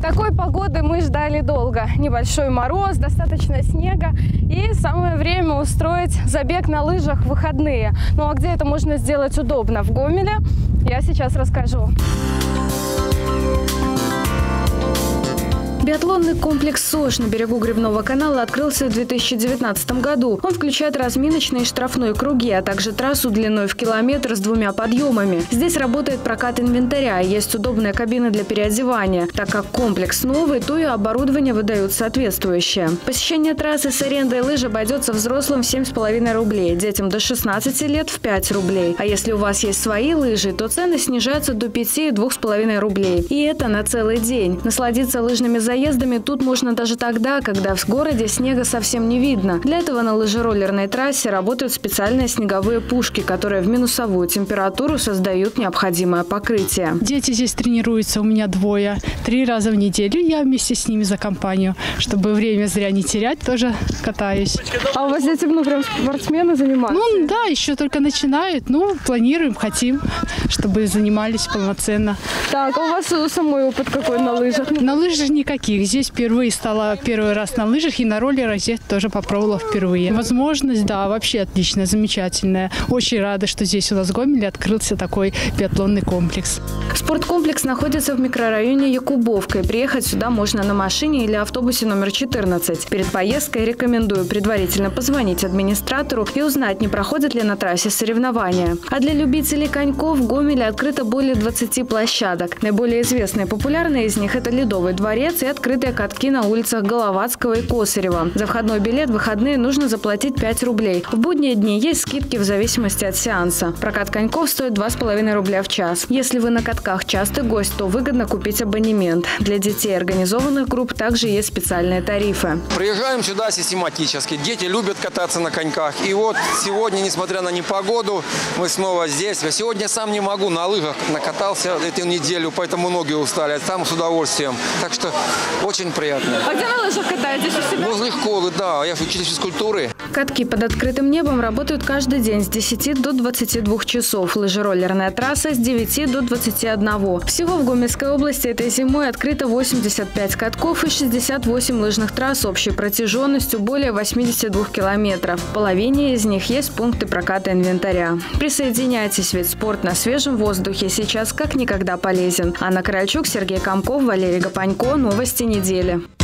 Такой погоды мы ждали долго. Небольшой мороз, достаточно снега и самое время устроить забег на лыжах в выходные. Ну а где это можно сделать удобно? В Гомеле? Я сейчас расскажу. Биатлонный комплекс СОЖ на берегу Грибного канала открылся в 2019 году. Он включает разминочные и штрафные круги, а также трассу длиной в километр с двумя подъемами. Здесь работает прокат инвентаря, есть удобная кабина для переодевания. Так как комплекс новый, то и оборудование выдают соответствующее. Посещение трассы с арендой лыж обойдется взрослым в 7,5 рублей, детям до 16 лет в 5 рублей. А если у вас есть свои лыжи, то цены снижаются до 5-2,5 рублей. И это на целый день. Насладиться лыжными заездами заездами тут можно даже тогда, когда в городе снега совсем не видно. Для этого на лыжероллерной трассе работают специальные снеговые пушки, которые в минусовую температуру создают необходимое покрытие. Дети здесь тренируются, у меня двое. Три раза в неделю я вместе с ними за компанию. Чтобы время зря не терять, тоже катаюсь. А у вас дети, ну, прям спортсмены занимаются? Ну, да, еще только начинают. Ну, планируем, хотим, чтобы занимались полноценно. Так, а у вас самой опыт какой на лыжах? На лыжах никаких таких. Здесь впервые стала первый раз на лыжах и на роллерах здесь тоже попробовала впервые. Возможность, да, вообще отличная, замечательная. Очень рада, что здесь у нас в Гомеле открылся такой биатлонный комплекс. Спорткомплекс находится в микрорайоне Якубовка. И приехать сюда можно на машине или автобусе номер 14. Перед поездкой рекомендую предварительно позвонить администратору и узнать, не проходят ли на трассе соревнования. А для любителей коньков в Гомеле открыто более 20 площадок. Наиболее известные и популярные из них – это Ледовый дворец и открытые катки на улицах Головацкого и Косарева. За входной билет в выходные нужно заплатить 5 рублей. В будние дни есть скидки в зависимости от сеанса. Прокат коньков стоит 2,5 рубля в час. Если вы на катках частый гость, то выгодно купить абонемент. Для детей организованных групп также есть специальные тарифы. Приезжаем сюда систематически. Дети любят кататься на коньках. И вот сегодня, несмотря на непогоду, мы снова здесь. Сегодня сам не могу, на лыжах накатался эту неделю, поэтому ноги устали. Там с удовольствием. Так что очень приятно. А где на лыжах катаетесь у себя? Возле школы, да. Я учитель физкультуры. Катки под открытым небом работают каждый день с 10 до 22 часов. Лыжероллерная трасса с 9 до 21. Всего в Гомельской области этой зимой открыто 85 катков и 68 лыжных трасс общей протяженностью более 82 километров. В половине из них есть пункты проката инвентаря. Присоединяйтесь, ведь спорт на свежем воздухе сейчас как никогда полезен. Анна Корольчук, Сергей Комков, Валерий Гапанько. Новости недели.